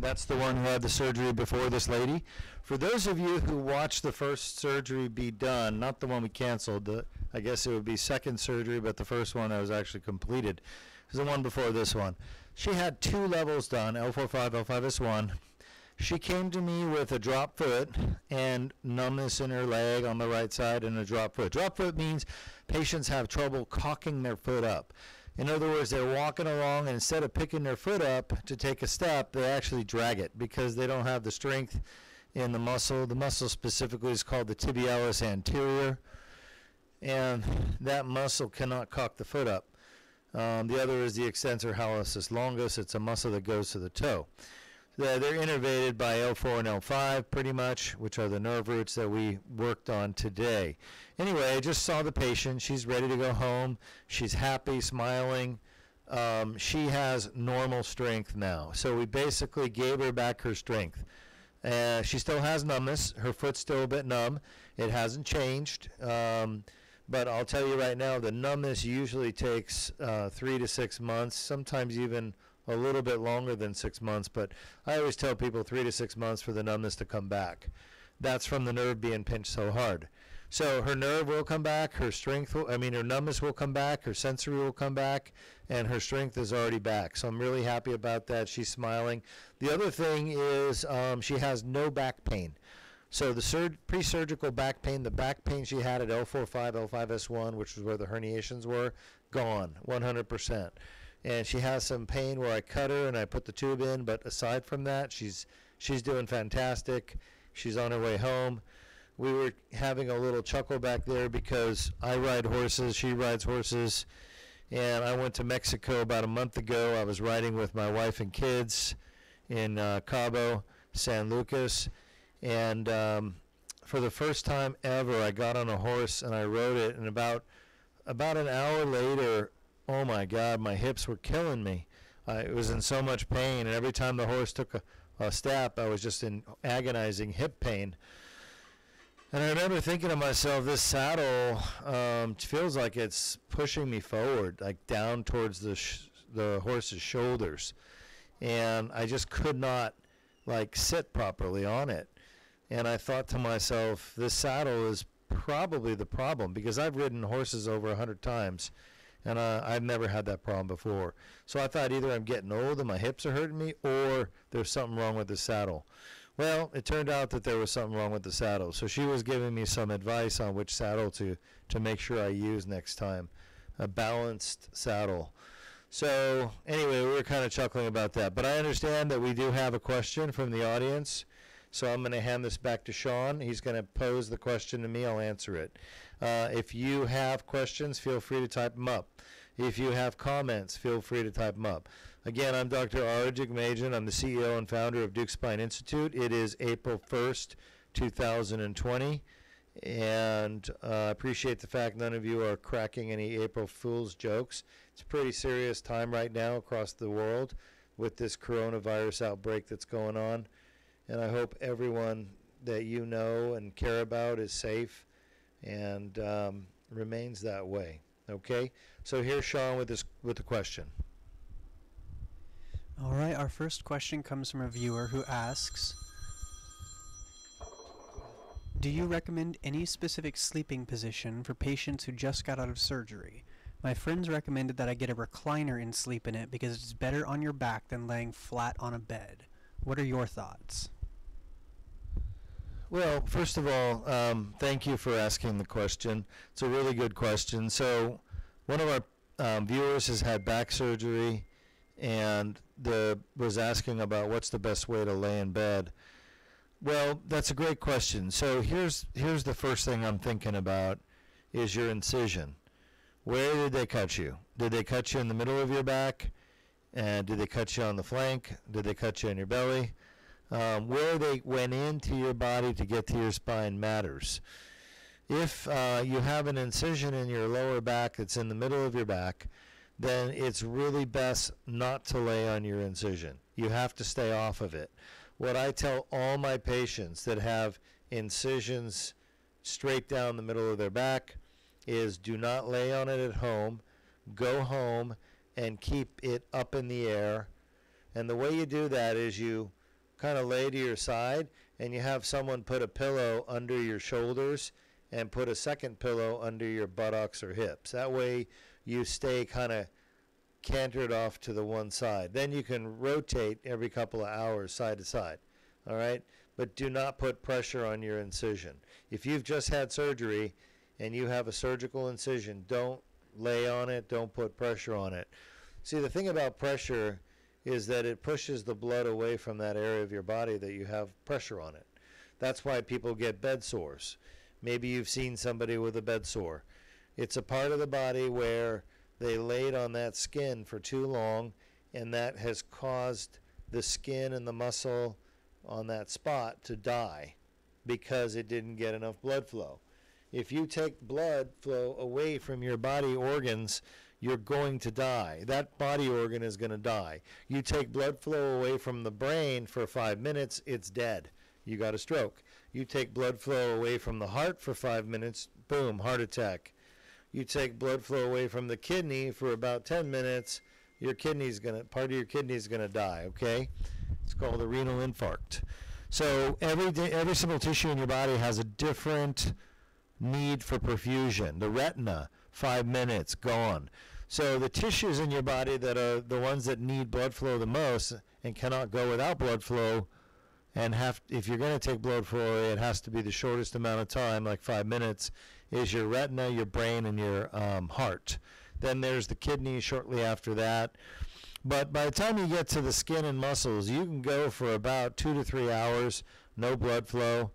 That's the one who had the surgery before this lady. For those of you who watched the first surgery be done, not the one we canceled, the, I guess it would be second surgery, but the first one that was actually completed is the one before this one. She had two levels done, L45, L5S1. She came to me with a drop foot and numbness in her leg on the right side and a drop foot. Drop foot means patients have trouble cocking their foot up. In other words, they're walking along and instead of picking their foot up to take a step, they actually drag it because they don't have the strength in the muscle. The muscle specifically is called the tibialis anterior, and that muscle cannot cock the foot up. Um, the other is the extensor hallucis longus. It's a muscle that goes to the toe. They're, they're innervated by L4 and L5 pretty much, which are the nerve roots that we worked on today. Anyway, I just saw the patient. She's ready to go home. She's happy, smiling. Um, she has normal strength now. So we basically gave her back her strength. Uh, she still has numbness. Her foot's still a bit numb. It hasn't changed. Um, but I'll tell you right now, the numbness usually takes uh, three to six months, sometimes even a little bit longer than six months, but I always tell people three to six months for the numbness to come back. That's from the nerve being pinched so hard. So her nerve will come back, her strength will, I mean, her numbness will come back, her sensory will come back, and her strength is already back. So I'm really happy about that. She's smiling. The other thing is um, she has no back pain. So the sur- pre-surgical back pain, the back pain she had at L45, L5S1, which was where the herniations were, gone 100% and she has some pain where I cut her and I put the tube in. But aside from that, she's she's doing fantastic. She's on her way home. We were having a little chuckle back there because I ride horses, she rides horses, and I went to Mexico about a month ago. I was riding with my wife and kids in uh, Cabo San Lucas, and um, for the first time ever, I got on a horse and I rode it. And about about an hour later, oh my God, my hips were killing me. I was in so much pain, and every time the horse took a, a step, I was just in agonizing hip pain. And I remember thinking to myself, this saddle um, feels like it's pushing me forward, like down towards the sh- the horse's shoulders, and I just could not like sit properly on it. And I thought to myself, this saddle is probably the problem because I've ridden horses over a hundred times and uh, I've never had that problem before. So I thought either I'm getting old and my hips are hurting me, or there's something wrong with the saddle. Well, it turned out that there was something wrong with the saddle. So she was giving me some advice on which saddle to to make sure I use next time, a balanced saddle. So anyway, we were kind of chuckling about that, but I understand that we do have a question from the audience. So I'm going to hand this back to Sean. He's going to pose the question to me. I'll answer it. Uh, if you have questions, feel free to type them up. If you have comments, feel free to type them up. Again, I'm Dr. Ara Majan. I'm the CEO and founder of Deuk Spine Institute. It is April 1st, 2020. And I uh, appreciate the fact none of you are cracking any April Fool's jokes. It's a pretty serious time right now across the world with this coronavirus outbreak that's going on. And I hope everyone that you know and care about is safe and um, remains that way. Okay, so here's Sean with this with the question. All right, our first question comes from a viewer who asks Do you recommend any specific sleeping position for patients who just got out of surgery? My friends recommended that I get a recliner and sleep in it because it's better on your back than laying flat on a bed. What are your thoughts? Well, first of all, um, thank you for asking the question. It's a really good question. So, one of our um, viewers has had back surgery and the was asking about what's the best way to lay in bed. Well, that's a great question. So here's here's the first thing I'm thinking about is your incision. Where did they cut you? Did they cut you in the middle of your back? And did they cut you on the flank? Did they cut you in your belly? Um, where they went into your body to get to your spine matters. If uh, you have an incision in your lower back that's in the middle of your back, then it's really best not to lay on your incision. You have to stay off of it. What I tell all my patients that have incisions straight down the middle of their back is do not lay on it at home. go home and keep it up in the air. And the way you do that is you kind of lay to your side and you have someone put a pillow under your shoulders and put a second pillow under your buttocks or hips. That way you stay kind of cantered off to the one side. Then you can rotate every couple of hours side to side. All right? But do not put pressure on your incision. If you've just had surgery and you have a surgical incision, don't lay on it, don't put pressure on it. See, the thing about pressure is that it pushes the blood away from that area of your body that you have pressure on it. That's why people get bed sores. Maybe you've seen somebody with a bed sore. It's a part of the body where they laid on that skin for too long, and that has caused the skin and the muscle on that spot to die because it didn't get enough blood flow. If you take blood flow away from your body organs, you're going to die. That body organ is going to die. You take blood flow away from the brain for five minutes, it's dead. You got a stroke. You take blood flow away from the heart for five minutes, boom, heart attack. You take blood flow away from the kidney for about 10 minutes, your kidney's going to, part of your kidney is going to die, okay? It's called a renal infarct. So every every single tissue in your body has a different need for perfusion. The retina, five minutes, gone. So the tissues in your body that are the ones that need blood flow the most and cannot go without blood flow and have if you're going to take blood flow it has to be the shortest amount of time like five minutes is your retina your brain and your um, heart. Then there's the kidney shortly after that. But by the time you get to the skin and muscles you can go for about two to three hours no blood flow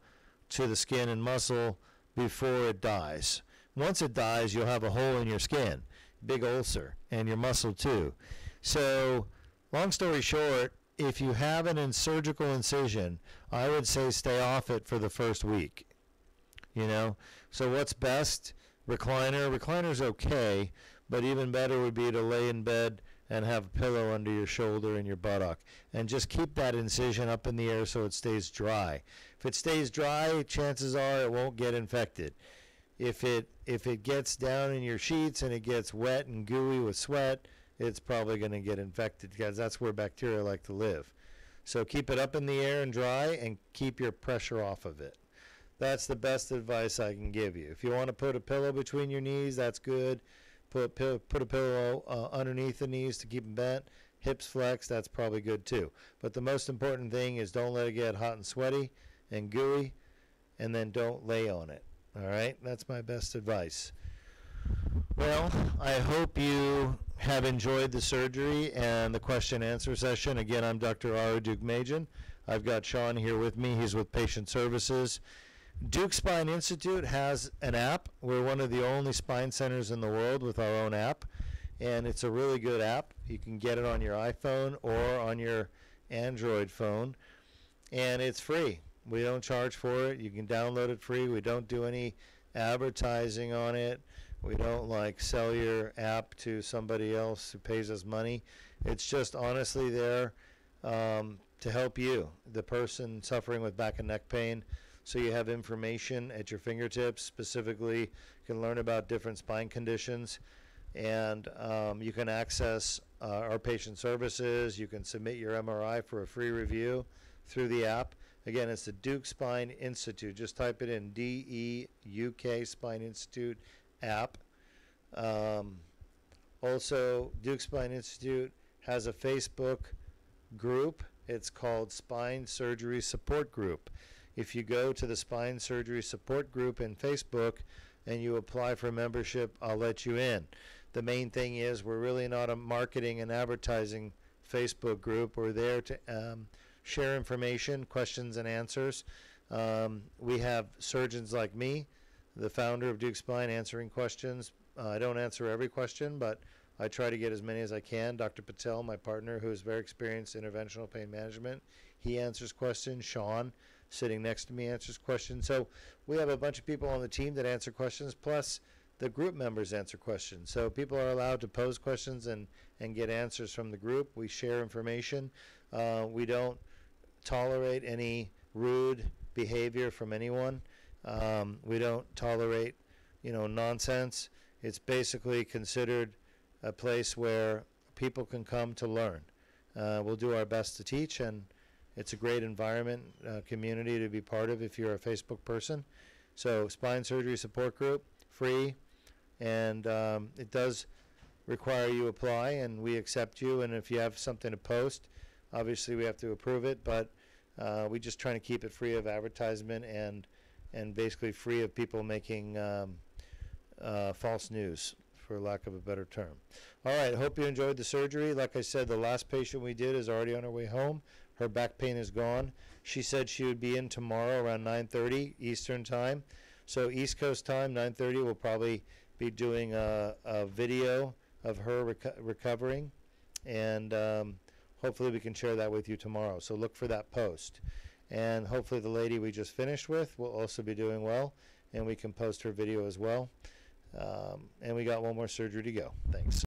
to the skin and muscle before it dies once it dies you'll have a hole in your skin big ulcer and your muscle too so long story short if you have an in surgical incision, I would say stay off it for the first week. You know, so what's best? Recliner. Recliner's okay, but even better would be to lay in bed and have a pillow under your shoulder and your buttock, and just keep that incision up in the air so it stays dry. If it stays dry, chances are it won't get infected. If it if it gets down in your sheets and it gets wet and gooey with sweat, it's probably going to get infected because that's where bacteria like to live. So keep it up in the air and dry and keep your pressure off of it. That's the best advice I can give you. If you want to put a pillow between your knees, that's good. Put put a pillow uh, underneath the knees to keep them bent. Hips flexed, that's probably good too. But the most important thing is don't let it get hot and sweaty and gooey, and then don't lay on it. All right, that's my best advice. Well, I hope you have enjoyed the surgery and the question and answer session. Again, I'm Dr. Ara Deukmedjian. I've got Sean here with me. He's with Patient Services. Deuk Spine Institute has an app. We're one of the only spine centers in the world with our own app, and it's a really good app. You can get it on your iPhone or on your Android phone, and it's free. We don't charge for it. You can download it free. We don't do any advertising on it. We don't like sell your app to somebody else who pays us money. It's just honestly there um, to help you, the person suffering with back and neck pain. So you have information at your fingertips. Specifically, you can learn about different spine conditions, and um, you can access uh, our patient services. You can submit your MRI for a free review through the app. Again, it's the Deuk Spine Institute. Just type it in D E U K Spine Institute app. Um, also, Deuk Spine Institute has a Facebook group. It's called Spine Surgery Support Group. If you go to the Spine Surgery Support Group in Facebook and you apply for membership, I'll let you in. The main thing is we're really not a marketing and advertising Facebook group. We're there to um, share information, questions, and answers. Um, we have surgeons like me the founder of Deuk Spine, answering questions. Uh, I don't answer every question, but I try to get as many as I can. Dr. Patel, my partner, who is very experienced in interventional pain management, he answers questions. Sean, sitting next to me, answers questions. So we have a bunch of people on the team that answer questions, plus the group members answer questions. So people are allowed to pose questions and, and get answers from the group. We share information. Uh, we don't tolerate any rude behavior from anyone. Um, we don't tolerate, you know, nonsense. It's basically considered a place where people can come to learn. Uh, we'll do our best to teach, and it's a great environment, uh, community to be part of if you're a Facebook person. So, spine surgery support group, free, and um, it does require you apply, and we accept you. And if you have something to post, obviously we have to approve it, but uh, we just trying to keep it free of advertisement and and basically free of people making um, uh, false news, for lack of a better term. All right, hope you enjoyed the surgery. Like I said, the last patient we did is already on her way home. Her back pain is gone. She said she would be in tomorrow around 9:30 Eastern time. So East Coast time, 9:30. We'll probably be doing a, a video of her reco- recovering, and um, hopefully we can share that with you tomorrow. So look for that post, and hopefully the lady we just finished with will also be doing well, and we can post her video as well. Um, and we got one more surgery to go. Thanks.